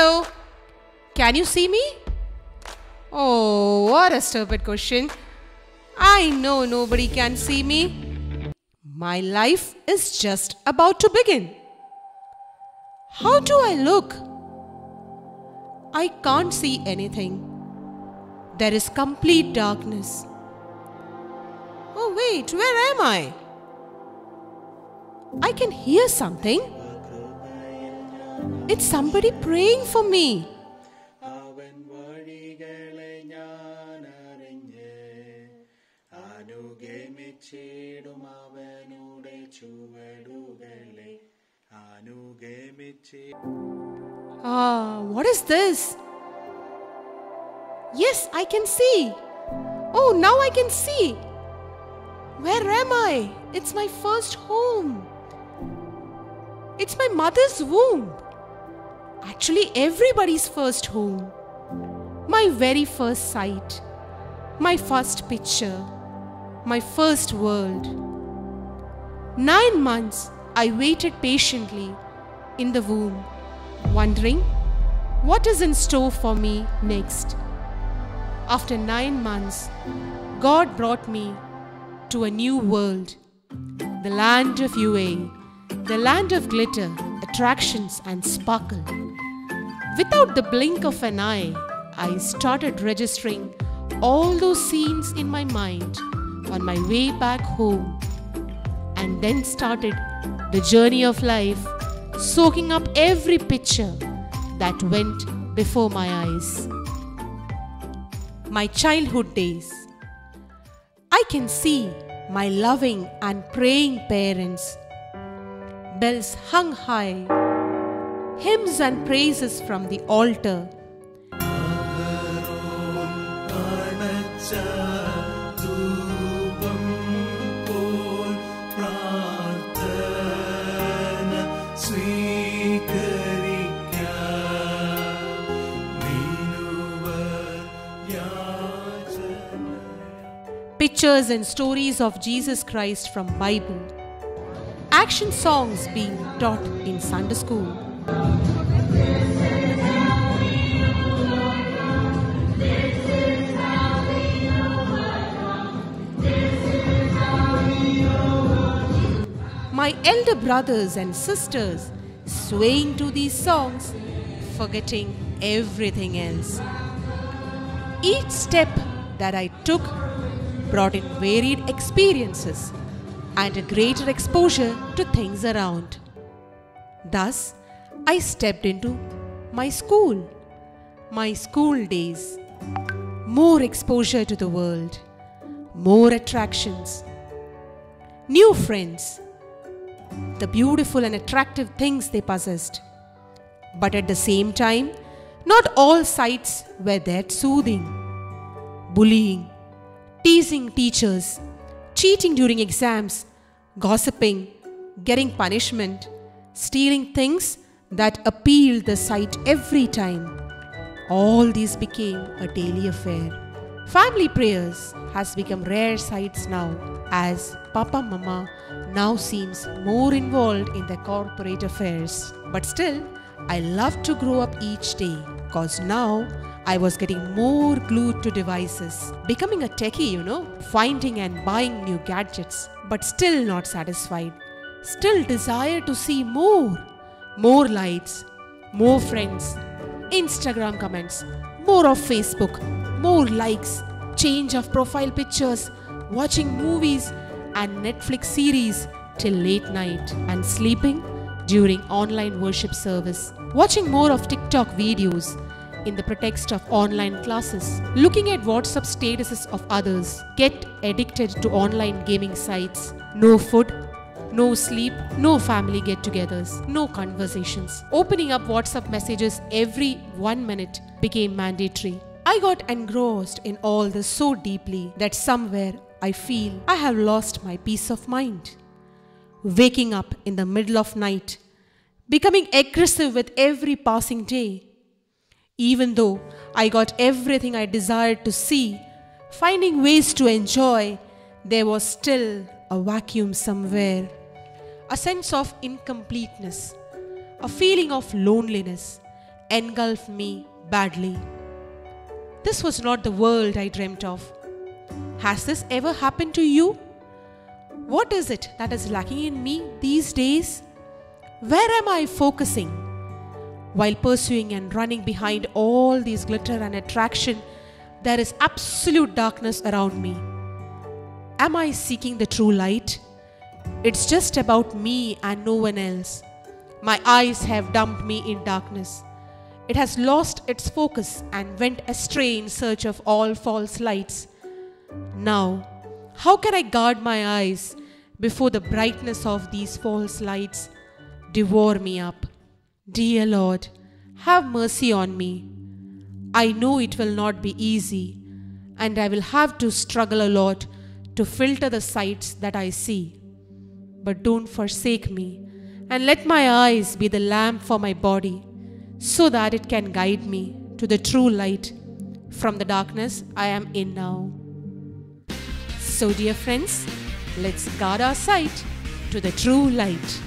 Hello. Can you see me? Oh, what a stupid question. I know nobody can see me. My life is just about to begin. How do I look? I can't see anything. There is complete darkness. Oh, wait, where am I? I can hear something. It's somebody praying for me. Ah, what is this? Yes, I can see. Oh, now I can see. Where am I? It's my first home. It's my mother's womb. Actually, everybody's first home. My very first sight. My first picture. My first world. Nine months I waited patiently in the womb, wondering what is in store for me next. After nine months, God brought me to a new world, the land of UA, the land of glitter, attractions, and sparkle. Without the blink of an eye, I started registering all those scenes in my mind on my way back home and then started the journey of life, soaking up every picture that went before my eyes. My childhood days. I can see my loving and praying parents. Bells hung high, hymns and praises from the altar. pictures and stories of Jesus Christ from Bible, action songs being taught in Sunday school. My elder brothers and sisters swaying to these songs, forgetting everything else. Each step that I took brought in varied experiences and a greater exposure to things around. Thus, I stepped into my school, my school days. More exposure to the world, more attractions, new friends, the beautiful and attractive things they possessed. But at the same time, not all sights were that soothing. Bullying, teasing teachers, cheating during exams, gossiping, getting punishment, stealing things that appealed the sight every time. All these became a daily affair. Family prayers has become rare sights now as Papa Mama now seems more involved in their corporate affairs. But still, I love to grow up each day cause now I was getting more glued to devices, becoming a techie, you know, finding and buying new gadgets, but still not satisfied. Still desire to see more, more lights, more friends, Instagram comments, more of Facebook, more likes, change of profile pictures, watching movies and Netflix series till late night, and sleeping during online worship service, watching more of TikTok videos in the pretext of online classes, looking at WhatsApp statuses of others, get addicted to online gaming sites, no food, no sleep, no family get togethers, no conversations. Opening up WhatsApp messages every one minute became mandatory. I got engrossed in all this so deeply that somewhere I feel I have lost my peace of mind. Waking up in the middle of night, becoming aggressive with every passing day. Even though I got everything I desired to see, finding ways to enjoy, there was still a vacuum somewhere. A sense of incompleteness, a feeling of loneliness, engulfed me badly. This was not the world I dreamt of. Has this ever happened to you? What is it that is lacking in me these days? Where am I focusing? While pursuing and running behind all these glitter and attraction, there is absolute darkness around me. Am I seeking the true light? It's just about me and no one else. My eyes have dumped me in darkness. It has lost its focus and went astray in search of all false lights. Now, how can I guard my eyes before the brightness of these false lights devour me up? Dear Lord, have mercy on me. I know it will not be easy, and I will have to struggle a lot to filter the sights that I see. But don't forsake me, and let my eyes be the lamp for my body, so that it can guide me to the true light from the darkness I am in now. So, dear friends, let's guard our sight to the true light.